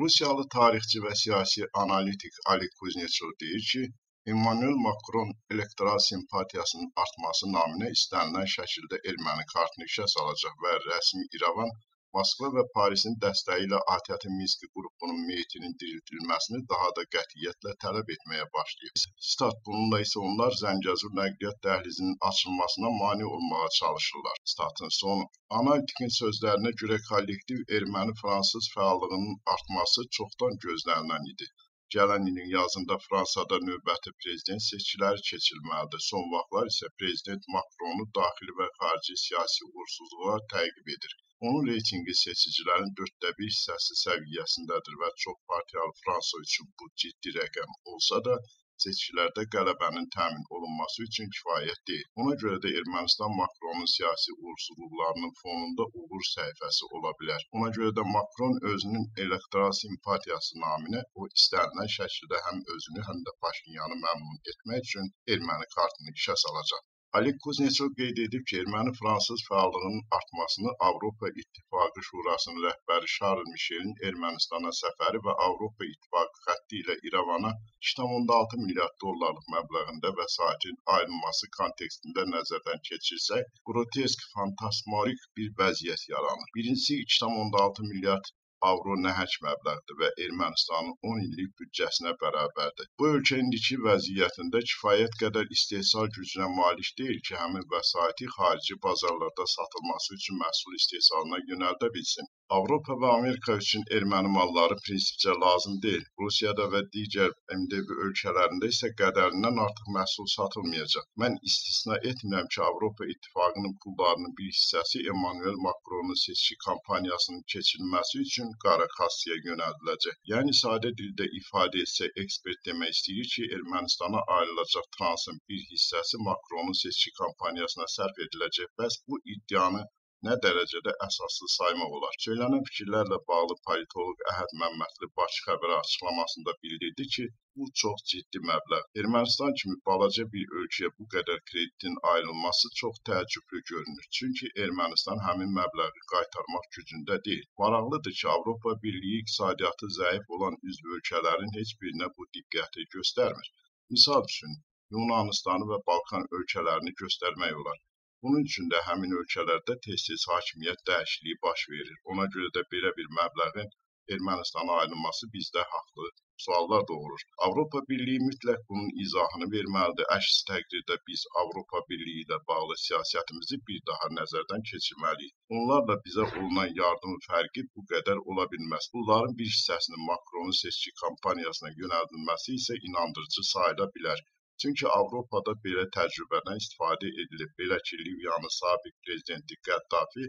Rusiyalı tarixçi və siyasi analitik Ali Kuzneçov deyir ki, Emmanuel Makron elektoral simpatiyasının artması naminə istənilən şəkildə erməni kartını işə salacaq və rəsmi İrəvan Moskva və Parisin dəstəyi ilə ATƏT Minsk qrupunun meyitinin diriltilməsini daha da qətiyyətlə tələb etməyə başlayıb. Stat bununla isə onlar Zəngəzur nəqliyyat dəhlizinin açılmasına mane olmağa çalışırlar. Statın sonu. Analitikin sözlərinə görə kollektiv erməni-fransız fəallığının artması çoxdan gözlənilən idi. Gələn ilin yazında Fransada növbəti prezident seçkiləri keçirilməlidir. Son vaxtlar isə prezident Makronu daxili və xarici siyasi uğursuzluğa təqib edir. Onun reytinqi seçicilərin dörddə bir hissəsi səviyyəsindədir və çox partiyalı Fransa üçün bu ciddi rəqəm olsa da, seçkilərdə qələbənin təmin olunması üçün kifayət deyil. Ona görə də Ermənistan Makronun siyasi uğursuzluqlarının fonunda uğur səhifəsi ola bilər. Ona görə də Makron özünün elektoral simpatiyası naminə o istənilən şəkildə həm özünü, həm də Paşinyanı məmnun etmək üçün erməni kartını işə salacaq. Ali Kuzneçov qeyd edib ki, erməni-fransız fəallığının artmasını Avropa İttifaqı Şurasının rəhbəri Şarl Mişelin Ermənistana səfəri və Avropa İttifaqı xətti ilə İrəvana 2,6 milyard dollarlıq məbləğində vəsaitin ayrılması kontekstində nəzərdən keçirsək, grotesk, fantasmarik bir vəziyyət yaranır. Birincisi 2,6 milyard avro nəhəng məbləğdir və Ermənistanın 10 illik büdcəsinə bərabərdir. Bu ölkə indiki vəziyyətində kifayət qədər istehsal gücünə malik deyil ki, həmin vəsaiti xarici bazarlarda satılması üçün məhsul istehsalına yönəldə bilsin. Avropa və Amerika üçün erməni malları prinsipcə lazım deyil. Rusiyada və digər MDB ölkələrində isə qədərindən artıq məhsul satılmayacaq. Mən istisna etmirəm ki, Avropa İttifaqının pullarının bir hissəsi Emmanuel Macronun seçki kampaniyasının keçirilməsi üçün qara kassaya yönəldiləcək. Yəni sadə dildə ifadə etsək, ekspert demək istəyir ki, Ermənistana ayrılacaq transın bir hissəsi Macronun seçki kampaniyasına sərf ediləcək. Bəs bu iddianı nə dərəcədə əsaslı saymaq olar? Söylənən fikirlərlə bağlı politoloq Əhəd Məmmədli Bakı xəbərə açıqlamasında bildirdi ki, bu çox ciddi məbləğ. Ermənistan kimi balaca bir ölkəyə bu qədər kreditin ayrılması çox təəccüblü görünür. Çünki Ermənistan həmin məbləği qaytarmaq gücündə deyil. Maraqlıdır ki, Avropa Birliyi iqtisadiyyatı zəif olan üzv ölkələrin heç birinə bu diqqəti göstərmir. Misal üçün, Yunanistanı və Balkan ölkələrini göstərmək olar. Bunun üçün də həmin ölkələrdə tez-tez hakimiyyət dəyişikliyi baş verir. Ona görə də belə bir məbləğin Ermənistana ayrılması bizdə haqlı suallar doğurur. Avropa Birliyi mütləq bunun izahını verməlidir. Əks təqdirdə biz Avropa Birliyi ilə bağlı siyasətimizi bir daha nəzərdən keçirməliyik. Onlarla bizə olunan yardımın fərqi bu qədər ola bilməz. Bunların bir hissəsinin Makronun seçki kampaniyasına yönəldilməsi isə inandırıcı sayıla bilər. Çünki Avropada belə təcrübədən istifadə edilib. Belə ki, Liviyanın sabiq prezidenti Qəddafi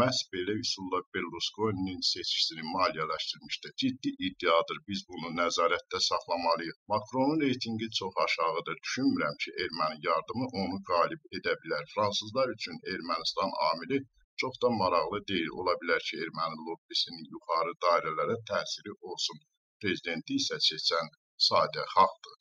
məhz belə üsulla Berlusconinin seçkisini maliyyələşdirmişdi. Ciddi iddiadır, biz bunu nəzarətdə saxlamalıyıq. Makronun reytingi çox aşağıdır. Düşünmürəm ki, erməni yardımı onu qalib edə bilər. Fransızlar üçün Ermənistan amili çox da maraqlı deyil. Ola bilər ki, erməni lobbisinin yuxarı dairələrə təsiri olsun. Prezidenti isə seçən sadə xalqdır.